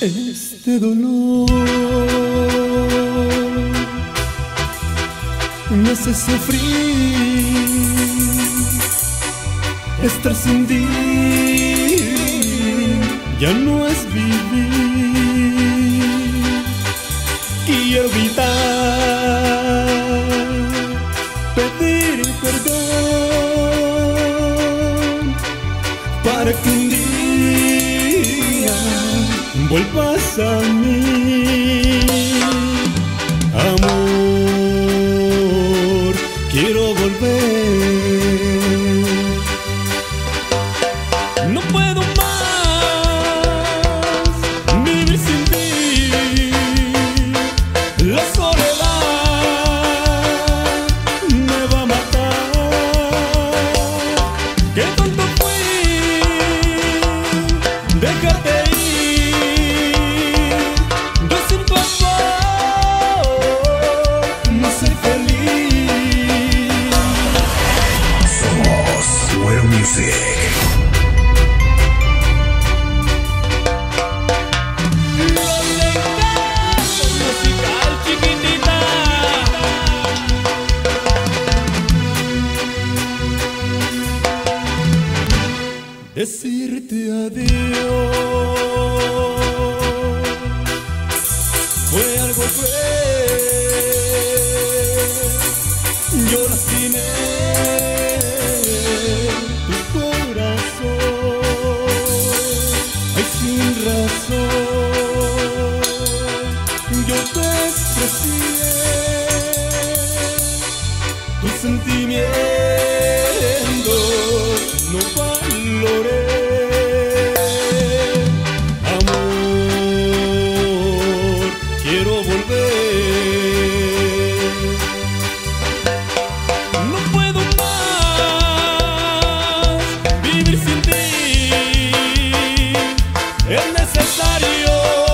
este dolor me hace sufrir. Estar sin ti ya no es vivir. Quiero evitar pedir perdón para que vuelvas a mí. Amor, quiero volver. Decirte adiós fue algo cruel. Yo lastimé tu corazón. Ay, sin razón, yo te desprecié. Tu sentimiento quiero volver. No puedo más vivir sin ti. Es necesario